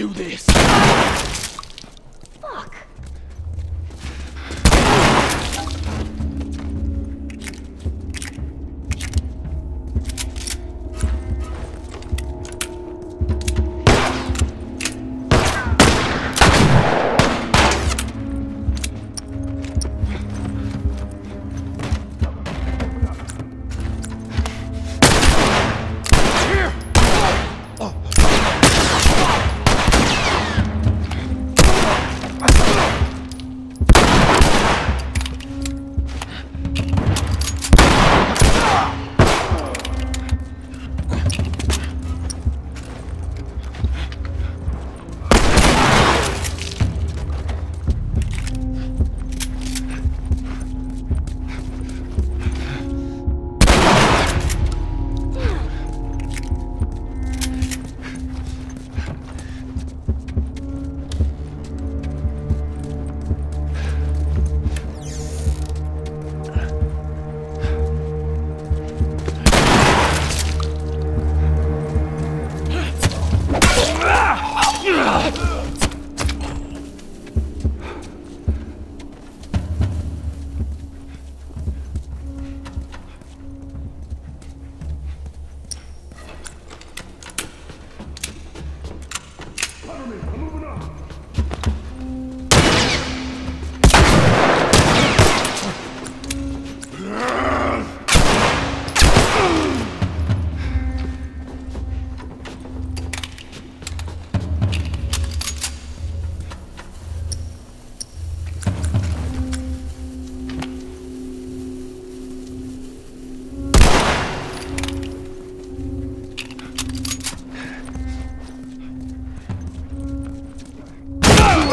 do this.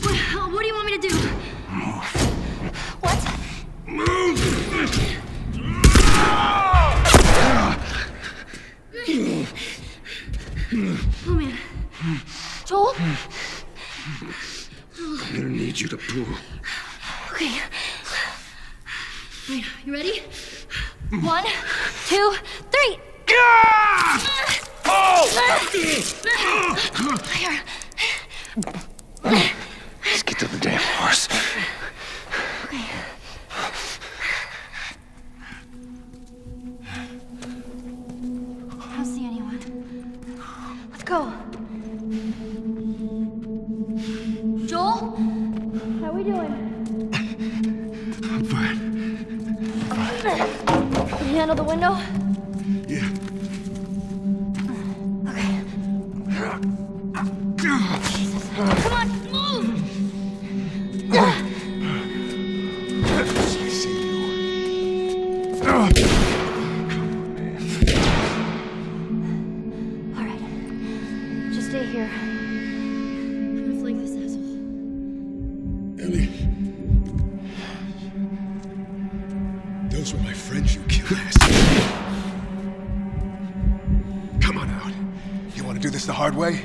What, what do you want me to do? What? Oh man. Joel? I'm gonna need you to pull. Okay. Wait, you ready? One, two, three. Here. Oh! Let's get to the damn horse. We doing? I'm fine. Can you handle the window? Yeah. Okay. Come on, move! Ah. Ah. Ah. I see you. Those were my friends you killed last year. Come on out. You want to do this the hard way?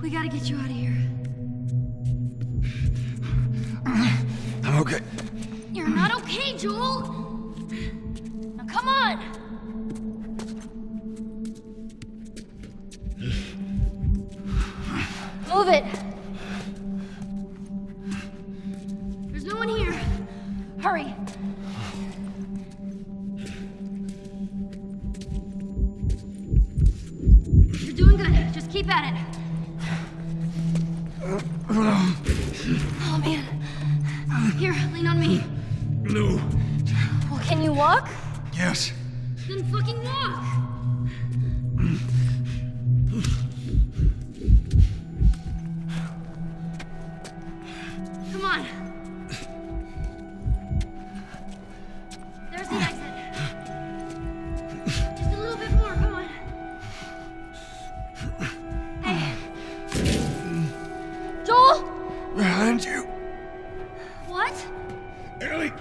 We gotta get you out of here. I'm okay. You're not okay, Joel! It. There's no one here. Hurry. You're doing good. Just keep at it. Oh man. Here, lean on me. No. Well, can you walk? Yes. Then fucking walk. Behind you. What? Ellie.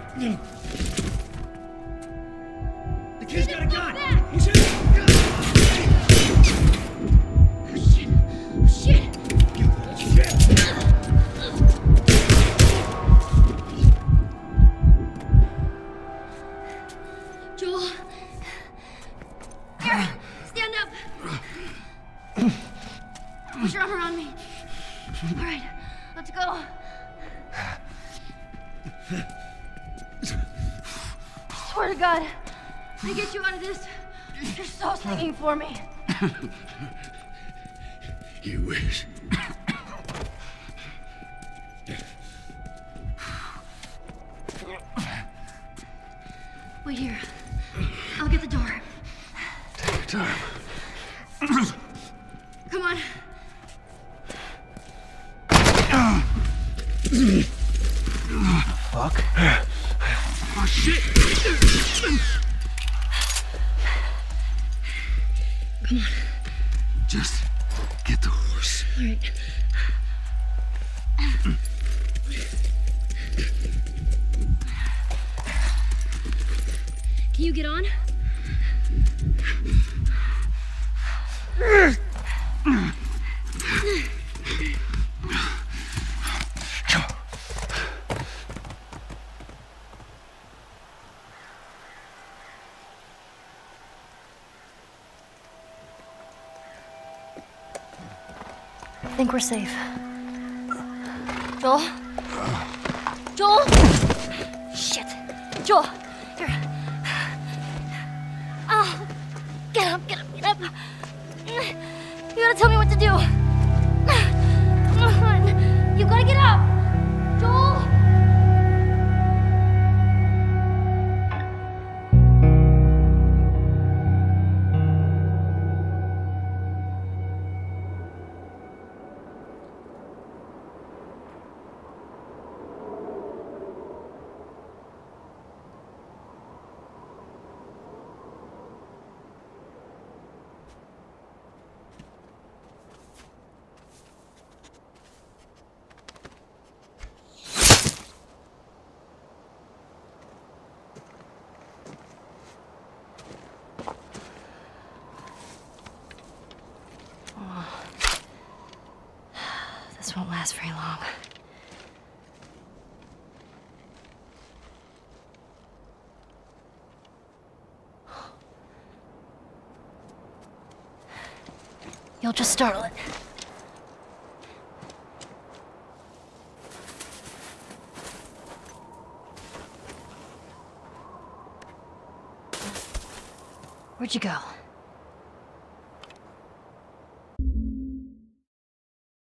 Swear to God, I get you out of this. You're so singing for me. You wish. Wait here. Fuck. Oh shit! Just get the horse. All right. Can you get on? I think we're safe. Joel? Joel? Shit. Joel, here. Oh, get up, get up, get up. You gotta tell me what to do. Come on. You gotta get up. This won't last very long. You'll just startle it. Where'd you go?